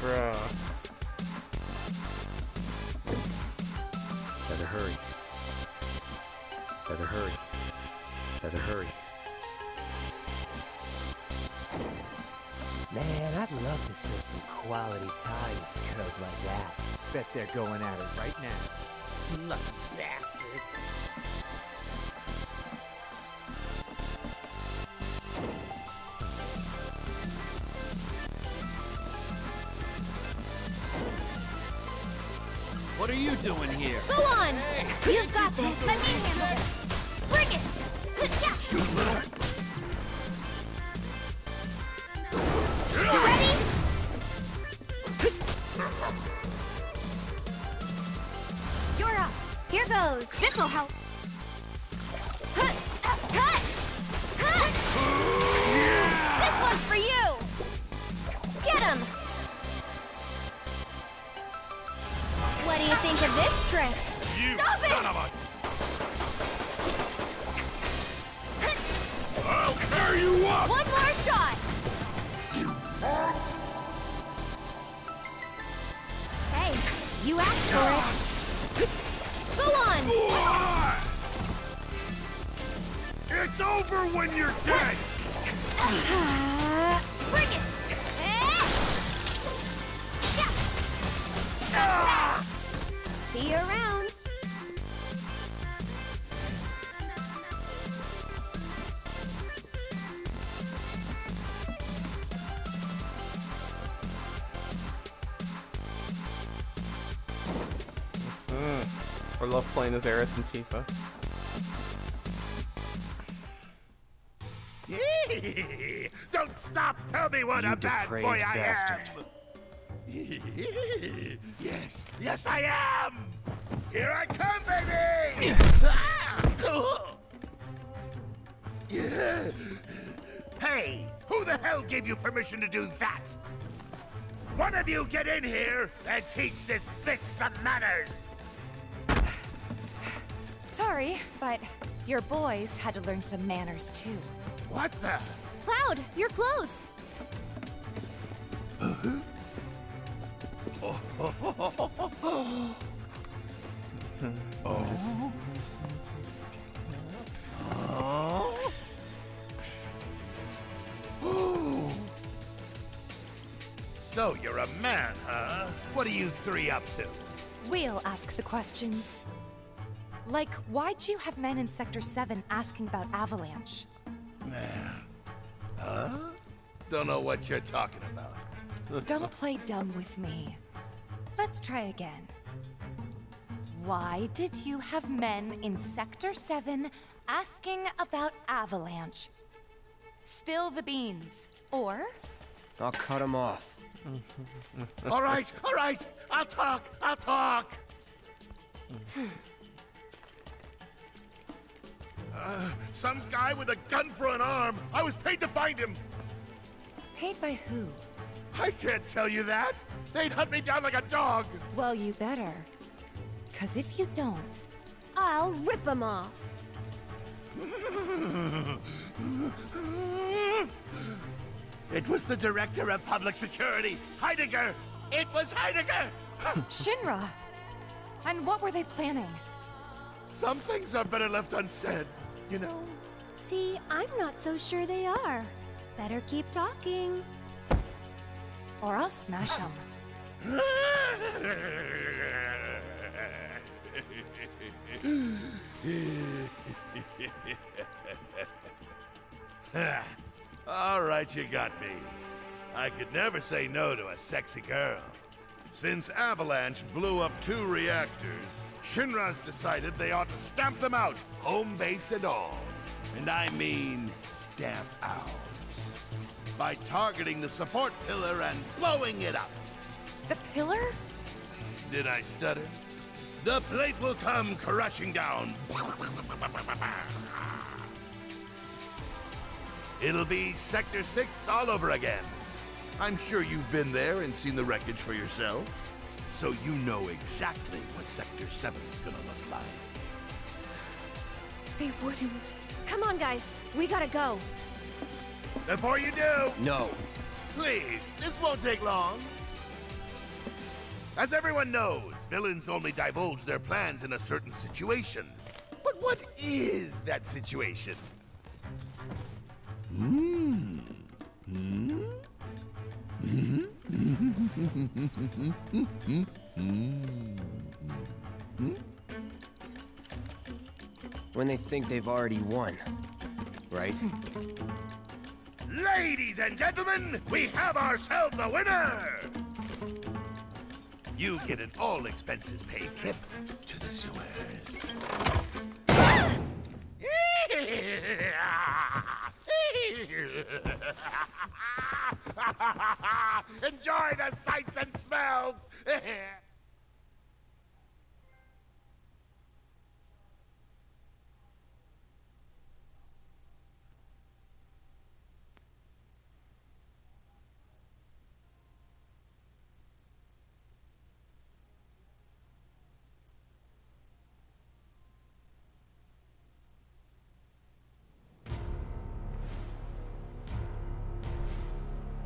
Bruh. Better hurry. Better hurry. Better hurry. Man, I'd love to spend some quality time with girls like that. Bet they're going at it right now. Lucky doing here? Go on! You've got this! Let me handle this! Bring it! Yeah. Shoot, little. You ready? You're up. Here goes. This'll help. Think of this trick? You Stop son it! of a... I'll tear you up! One more shot. Hey, you asked for it. Go on. It's over when you're dead! Bring it. Eh. Yeah. See you around. Mm. I love playing as Aerith and Tifa. Don't stop! Tell me what You a bad depraved boy I bastard. am! yes, yes I am! Here I come, baby! Hey, who the hell gave you permission to do that? One of you get in here and teach this bitch some manners! Sorry, but your boys had to learn some manners too. What the? Cloud, your clothes. So you're a man, huh? What are you three up to? We'll ask the questions. Like, why'd you have men in Sector 7 asking about Avalanche? Nah. Huh? Don't know what you're talking about. Don't play dumb with me. Let's try again. Why did you have men in Sector 7 asking about Avalanche? Spill the beans. Or I'll cut him off. all right, all right. I'll talk. I'll talk. Uh, some guy with a gun for an arm. I was paid to find him. paid by who? I can't tell you that. They'd hunt me down like a dog. Well, you better. Cause if you don't, I'll rip them off. It was the director of public security, Heidegger. It was Heidegger. Shinra! And what were they planning? Some things are better left unsaid, you know. See, I'm not so sure they are. Better keep talking. Or I'll smash them. All right, you got me. I could never say no to a sexy girl. Since Avalanche blew up two reactors, Shinra's decided they ought to stamp them out, home base and all. And I mean stamp out. By targeting the support pillar and blowing it up. The pillar? Did I stutter? The plate will come crashing down. It'll be Sector 6 all over again. I'm sure you've been there and seen the wreckage for yourself. So you know exactly what Sector 7's gonna look like. They wouldn't. Come on, guys. We gotta go. Before you do, No. please, this won't take long. As everyone knows, villains only divulge their plans in a certain situation. But what is that situation? When they think they've already won. Right? Ladies and gentlemen, we have ourselves a winner! You get an all expenses paid trip to the sewers. Enjoy the sights and smells!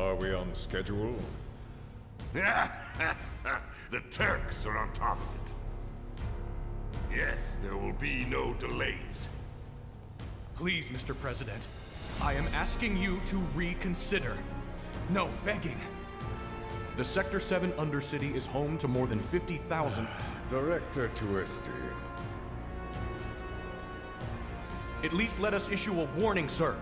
Are we on schedule? the Turks are on top of it. Yes, there will be no delays. Please, Mr. President, I am asking you to reconsider. No, begging. The Sector 7 Undercity is home to more than 50,000. Director Tuesti. At least let us issue a warning, sir.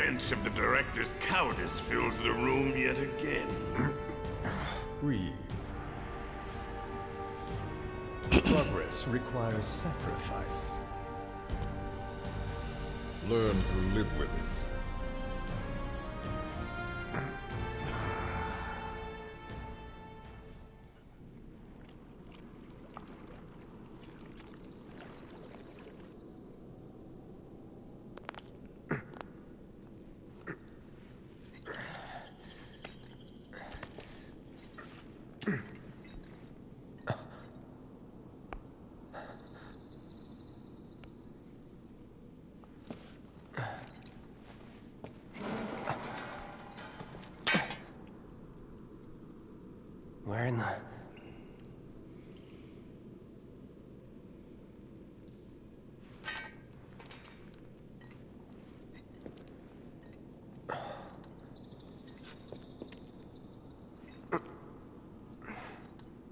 Stench of the director's cowardice fills the room yet again. Reeve. Progress requires sacrifice. Learn to live with it.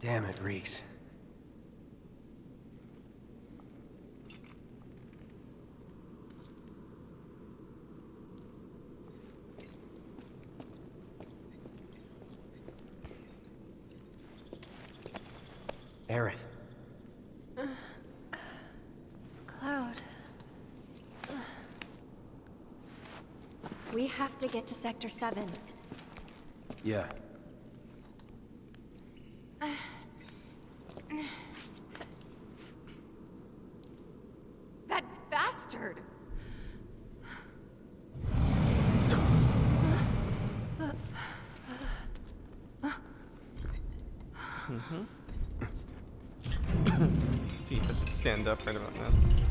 Damn it, reeks. Aerith. Cloud. We have to get to Sector 7. Yeah. That bastard! Mm-hmm. Tifa should stand up right about now.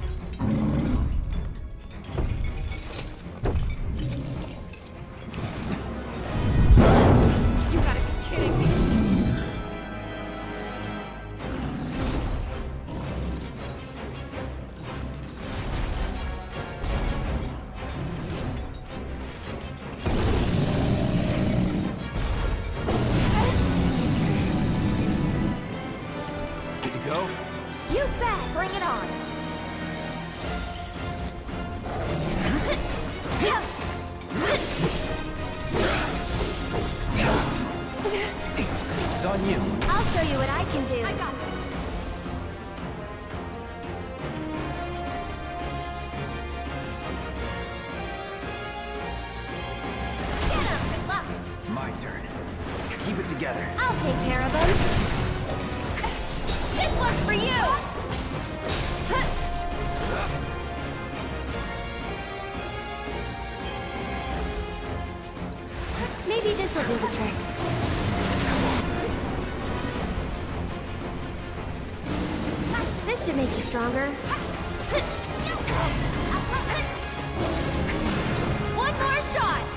On you. I'll show you what I can do. I got this. Get him! Good luck! My turn. Keep it together. I'll take care of him. This one's for you! Maybe this'll do the trick. should make you stronger. One more shot!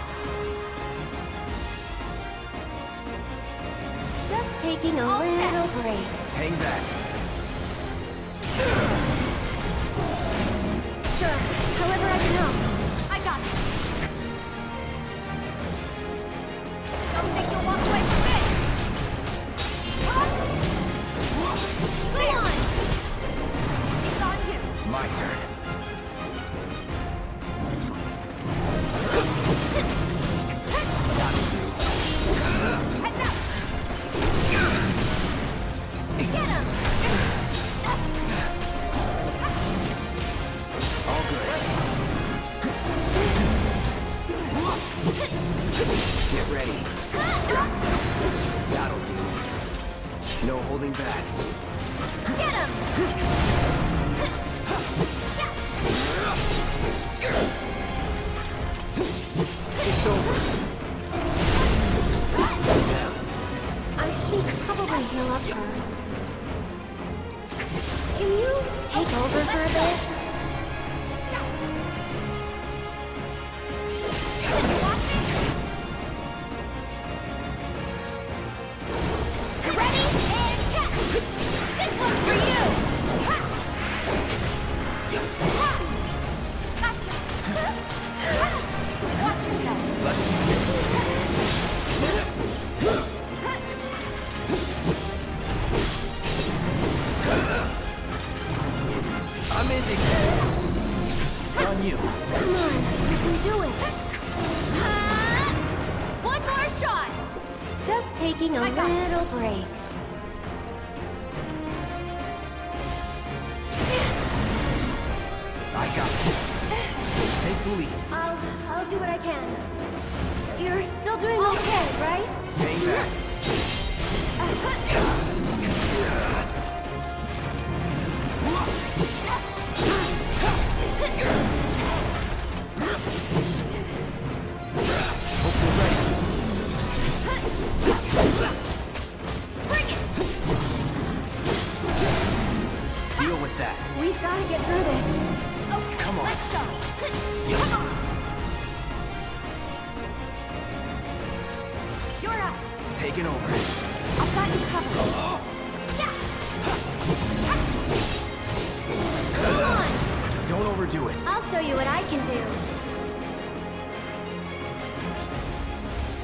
Just taking a All little set. break. Hang back. Holding back. Get him. It's over. I should probably heal up first. Can you take over for a bit? I'm ending this. It's on you. Come on, you can do it. One more shot. Just taking a I got little break. I got this. Take the lead. I'll, I'll do what I can. You're still doing okay, right? Hang back. up. Taking over. I've got you covered. Yeah. Come on. Don't overdo it. I'll show you what I can do.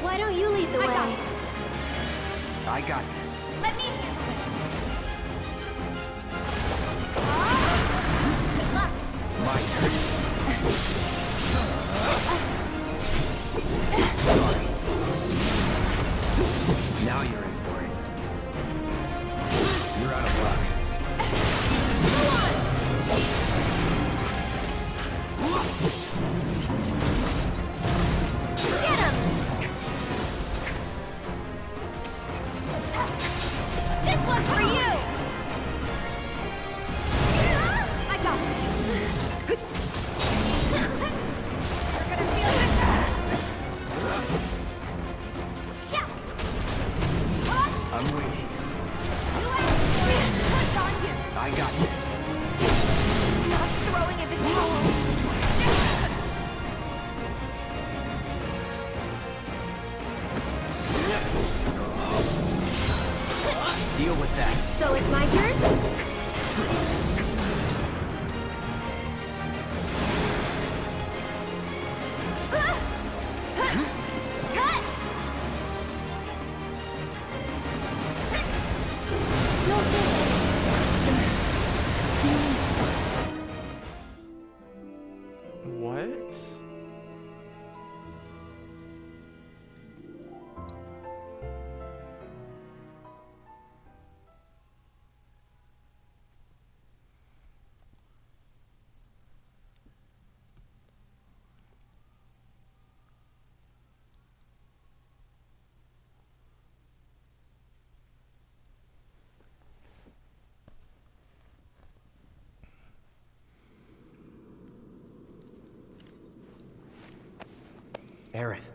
Why don't you lead the I way? got this. I got this. Let me handle this. Good luck. My turn. Aerith,